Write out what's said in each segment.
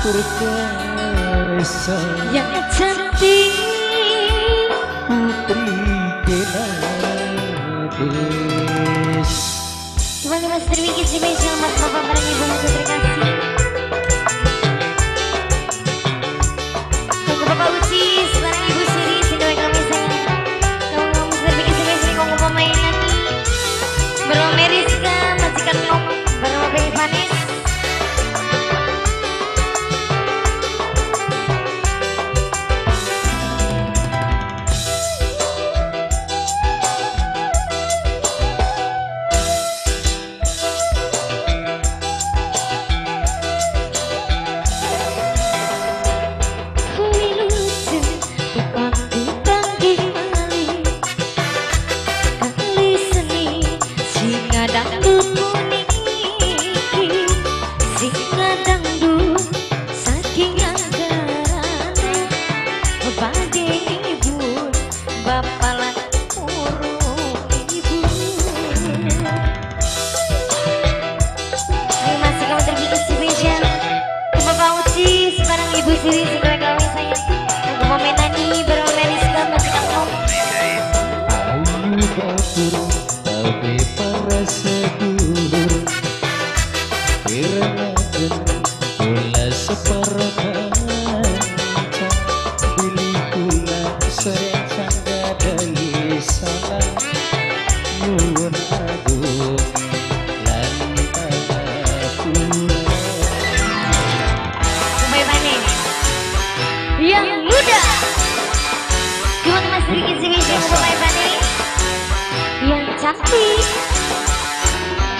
terkerasa a cantik putri Teman-teman sedikit spesial mas bapak dan ibu entregar kasih kau Tapi para sedulur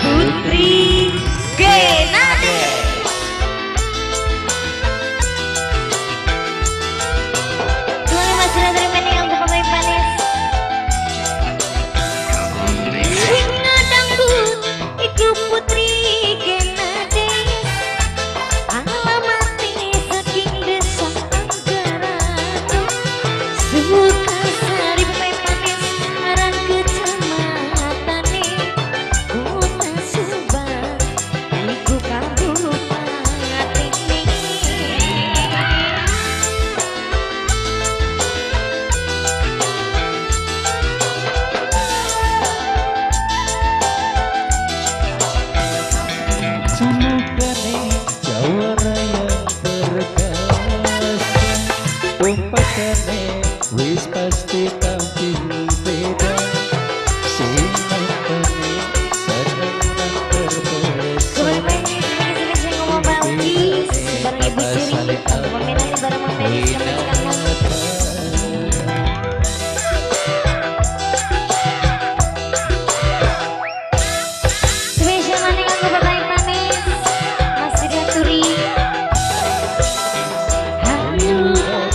Putri.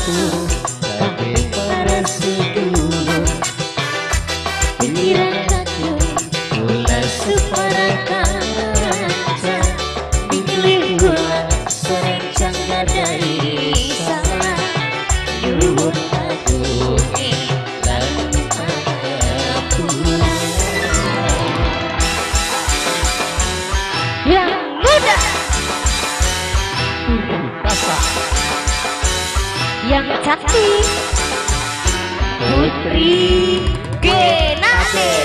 Ooh. PRI que nace.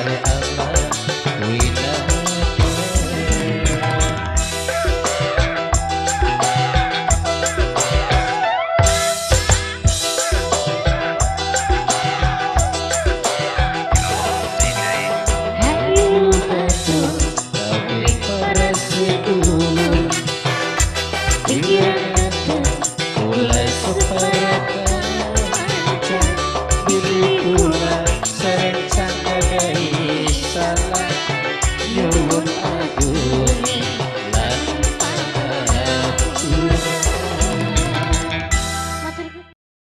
salah nyuwun